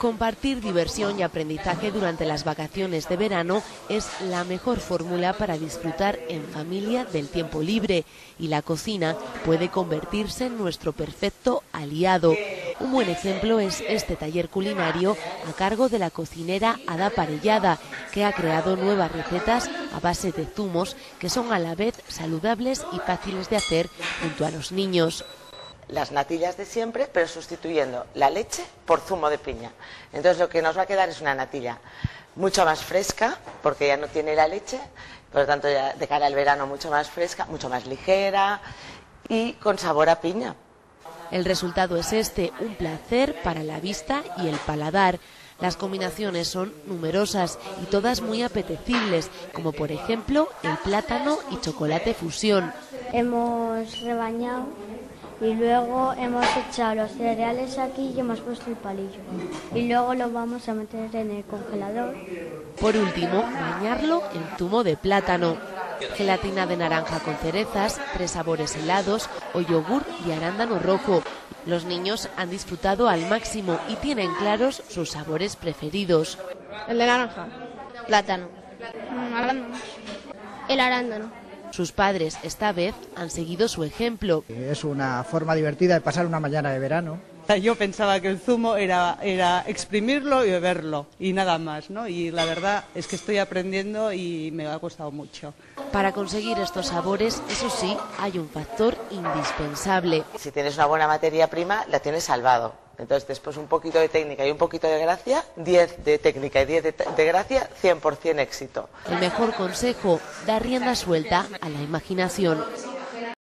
Compartir diversión y aprendizaje durante las vacaciones de verano es la mejor fórmula para disfrutar en familia del tiempo libre y la cocina puede convertirse en nuestro perfecto aliado. Un buen ejemplo es este taller culinario a cargo de la cocinera Ada Parellada, que ha creado nuevas recetas a base de zumos que son a la vez saludables y fáciles de hacer junto a los niños las natillas de siempre, pero sustituyendo la leche por zumo de piña. Entonces lo que nos va a quedar es una natilla mucho más fresca, porque ya no tiene la leche, por lo tanto ya de cara al verano mucho más fresca, mucho más ligera y con sabor a piña. El resultado es este, un placer para la vista y el paladar. Las combinaciones son numerosas y todas muy apetecibles, como por ejemplo el plátano y chocolate fusión. Hemos rebañado y luego hemos echado los cereales aquí y hemos puesto el palillo. Y luego lo vamos a meter en el congelador. Por último, bañarlo en zumo de plátano. Gelatina de naranja con cerezas, tres sabores helados o yogur y arándano rojo. Los niños han disfrutado al máximo y tienen claros sus sabores preferidos. El de naranja. Plátano. Arándano. El arándano. Sus padres esta vez han seguido su ejemplo. Es una forma divertida de pasar una mañana de verano. Yo pensaba que el zumo era, era exprimirlo y beberlo y nada más, ¿no? Y la verdad es que estoy aprendiendo y me ha costado mucho. Para conseguir estos sabores, eso sí, hay un factor indispensable. Si tienes una buena materia prima, la tienes salvado. Entonces, después un poquito de técnica y un poquito de gracia, 10 de técnica y 10 de, de gracia, 100% éxito. El mejor consejo, dar rienda suelta a la imaginación.